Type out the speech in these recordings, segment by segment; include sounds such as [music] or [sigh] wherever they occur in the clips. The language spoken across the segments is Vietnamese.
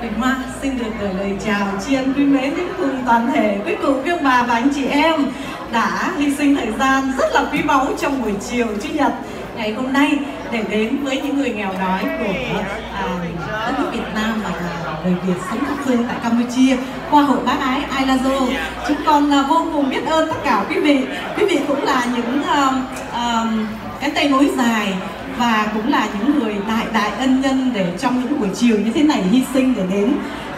Quỳnh Hoa xin được gửi lời chào tri ân quý mến đến cùng toàn thể quý cụ, quý ông bà và anh chị em đã hy sinh thời gian rất là quý báu trong buổi chiều Chủ nhật ngày hôm nay để đến với những người nghèo đói của à, đất nước Việt Nam và người Việt sống khắp phương tại Campuchia qua hội bác ái Ailazo. Chúng con uh, vô cùng biết ơn tất cả quý vị. Quý vị cũng là những uh, uh, cái tay nối dài và cũng là những người đại đại ân nhân để trong những buổi chiều như thế này hy sinh để đến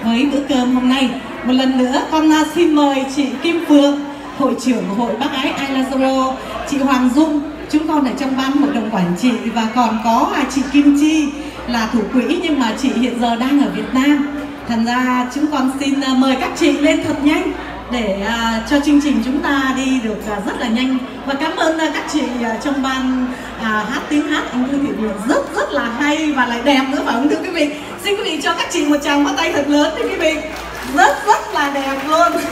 với bữa cơm hôm nay. Một lần nữa, con à, xin mời chị Kim Phượng, hội trưởng của hội bác ái Alazaro chị Hoàng Dung. Chúng con ở trong ban hội đồng quản trị và còn có à, chị Kim Chi là thủ quỹ nhưng mà chị hiện giờ đang ở Việt Nam. Thành ra chúng con xin à, mời các chị lên thật nhanh để uh, cho chương trình chúng ta đi được uh, rất là nhanh. Và cảm ơn uh, các chị uh, trong ban uh, hát tiếng hát. Anh Thư Thị Việt rất rất là hay và lại đẹp nữa phải không thưa quý vị? Xin quý vị cho các chị một tràng bắt tay thật lớn thưa quý vị. Rất rất là đẹp luôn. [laughs]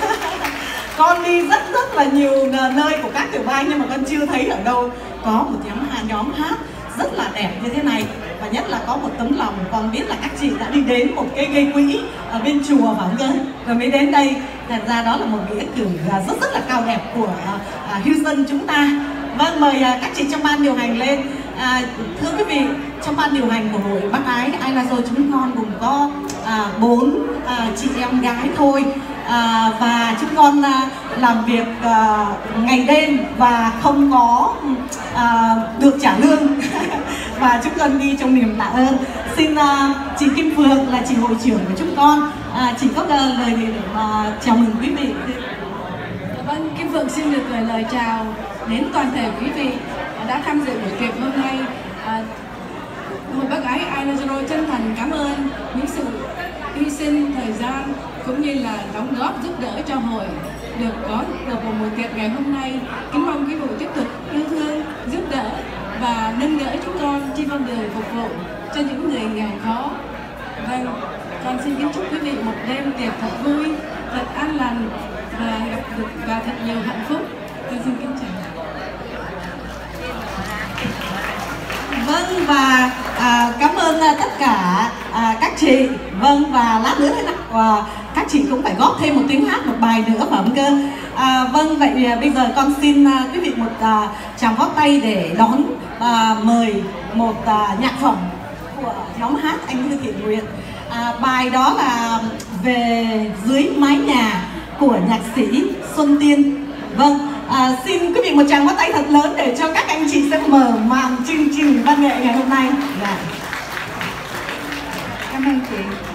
Con đi rất rất là nhiều nơi của các tiểu bang nhưng mà con chưa thấy ở đâu có một nhóm nhóm hát rất là đẹp như thế này và nhất là có một tấm lòng con biết là các chị đã đi đến một cái gây quỹ ở bên chùa và không rồi mới đến đây. Thật ra đó là một nghĩa cử à, rất rất là cao đẹp của à, à dân chúng ta. Vâng mời à, các chị trong ban điều hành lên. À, thưa quý vị trong ban điều hành của hội bác ái ai là rồi chúng con gồm có à, bốn à, chị em gái thôi. À, và chúng con à, làm việc à, ngày đêm và không có à, được trả lương. [laughs] và chúng con đi trong niềm tạ ơn. Xin uh, chị Kim Phượng là chị hội trưởng của chúng con. À, chị có uh, lời gì để mà chào mừng quý vị. Vâng Kim Phượng xin được gửi lời chào đến toàn thể quý vị đã tham dự buổi tiệc hôm nay. À, một bác gái Ailazaro chân thành cảm ơn những sự hy sinh thời gian cũng như là đóng góp giúp đỡ cho hội được có được một buổi tiệc ngày hôm nay. Kính mong quý vị tiếp tục yêu thương giúp đỡ và nâng đỡ chúng con trên con đường phục vụ cho những người nghèo khó. Vâng con xin kính chúc quý vị một đêm tiệc thật vui thật an lành và gặp được và thật nhiều hạnh phúc. Con xin kính chào. Vâng và à, cảm ơn à, tất cả à, các chị. Vâng và lát nữa thế nào à, các chị cũng phải góp thêm một tiếng hát một bài nữa phẩm cơ? À, vâng vậy à, bây giờ con xin à, quý vị một à, tràng góp tay để đón à, mời một à, nhạc phẩm của nhóm hát anh Thư Thiện Nguyện à, bài đó là về dưới mái nhà của nhạc sĩ Xuân Tiên. Vâng à, xin quý vị một tràng bắt tay thật lớn để cho các anh chị sẽ mở màn chương trình văn nghệ ngày hôm nay. Dạ. cảm ơn chị.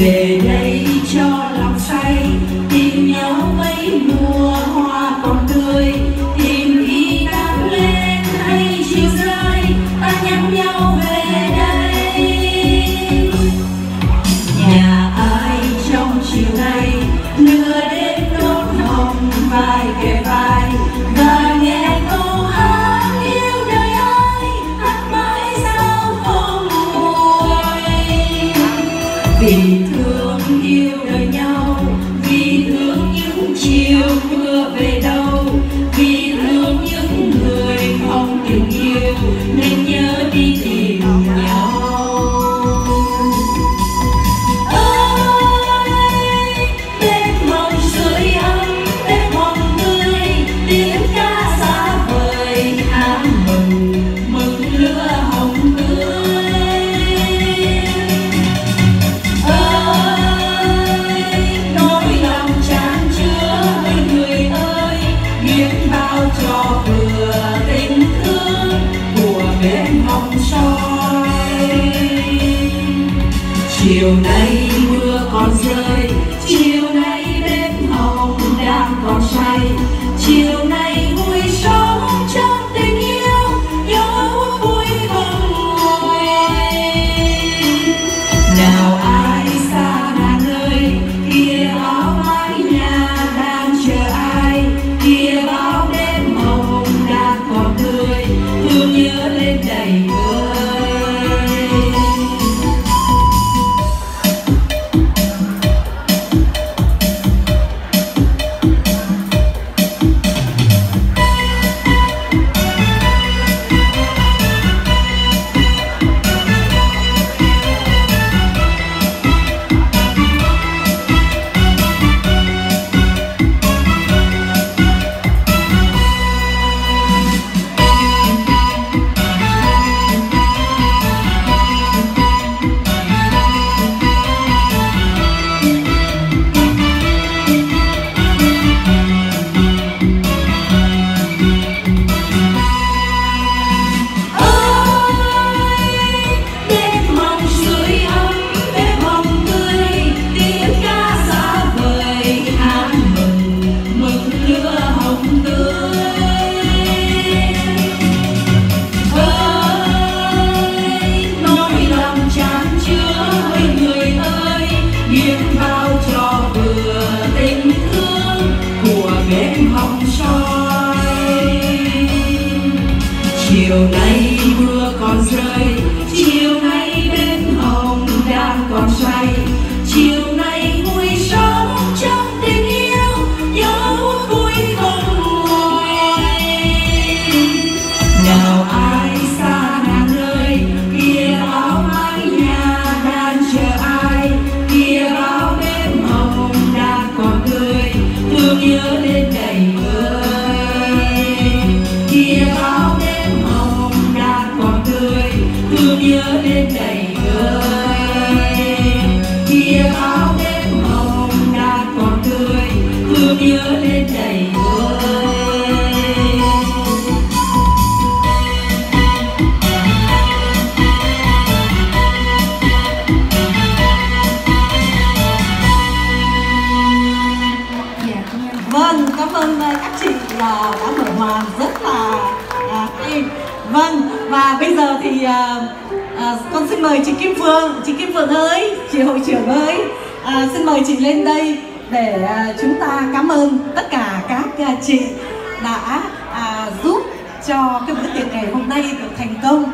về đây cho lòng say, tìm nhớ mấy mùa hoa còn tươi. Tìm khi đang lên hay chiều rơi, ta nhắn nhau về đây. Nhà ai trong chiều nay nửa đêm đốt hồng vai kề vai. Và nghe câu hát yêu đời hát mãi sao không nguôi tìm you. Chiều nay mưa còn rơi, chiều nay bếp hồng đang còn say. Chiều nay vui sống trong tình yêu, nhớ vui không nguôi nào ai xa ngàn nơi, kia áo mái nhà đang chờ ai? Kia bao đêm hồng đang còn tươi, thương nhớ lên đầy chiều nay thương nhớ lên đầy người kia bao đêm hồng đã còn tươi thương nhớ lên đầy người Vâng, cảm ơn ờ, các chị là đã mở màn rất là à, hay. Vâng, và bây giờ thì à, à, con xin mời chị Kim Phượng, chị Kim Phượng ơi, chị hội trưởng ơi, à, xin mời chị lên đây để à, chúng ta cảm ơn tất cả các à, chị đã à, giúp cho cái bữa tiệc ngày hôm nay được thành công.